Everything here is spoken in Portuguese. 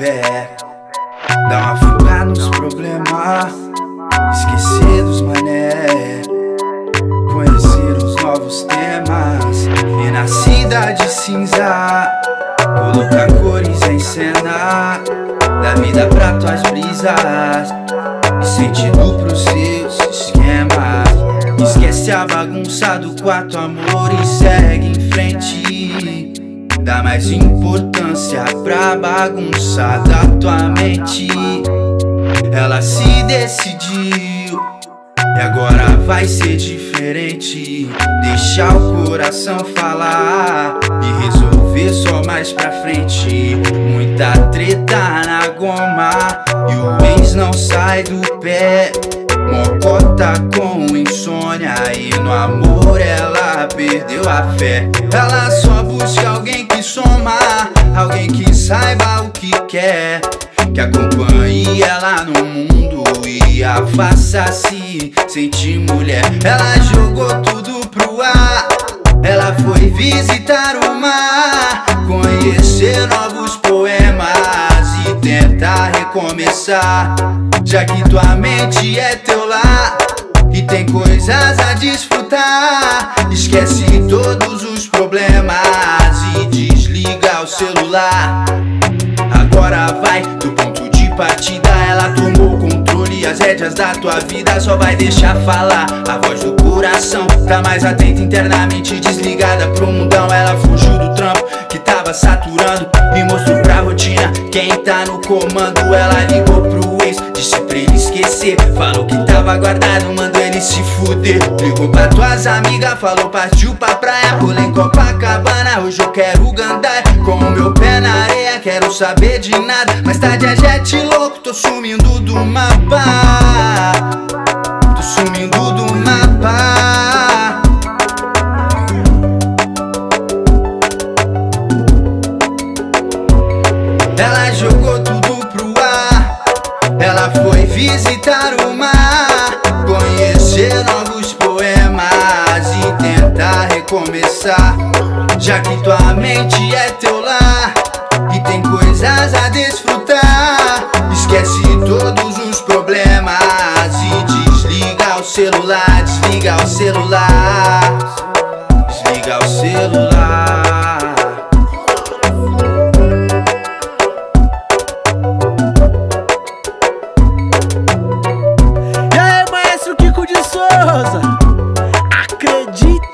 pé. Dá uma fuga nos problemas. Esquecer dos mané Conhecer os novos temas. E na cidade cinza Colocar cores em cena. Da vida pra tuas brisas. E sentido pros seus esquemas. Esquece a bagunça do quarto amor E segue em frente. Dá mais importância pra bagunça da tua mente. Ela se decidiu e agora vai ser diferente. Deixar o coração falar e resolver só mais pra frente. Muita treta na goma e o ex não sai do pé. Mocota com insônia e no amor ela perdeu a fé. Ela só busca alguém que soma, alguém que saiba o que quer. Que acompanhe ela no mundo e a faça se sentir mulher. Ela jogou tudo pro ar, ela foi visitar o mar, conhecer recomeçar. Já que tua mente é teu lar e tem coisas a desfrutar, esquece todos os problemas e desliga o celular. Agora vai do ponto de partida. Ela tomou controle, as rédeas da tua vida só vai deixar falar. A voz do coração tá mais atenta internamente, desligada pro mundão. Ela fugiu do trampo que tava saturando e mostrou quem tá no comando. Ela ligou pro ex, disse pra ele esquecer. Falou que tava guardado, mandou ele se fuder. Ligou pra tuas amigas, falou partiu pra praia. Pulei em Copacabana, hoje eu quero gandar. Com o meu pé na areia, quero saber de nada. Mais tarde é jet louco, tô sumindo do mapa. Ela jogou tudo pro ar. Ela foi visitar o mar, conhecer novos poemas e tentar recomeçar. Já que tua mente é teu lar e tem coisas a desfrutar, esquece todos os problemas e desliga o celular, desliga o celular, Souza. Acredita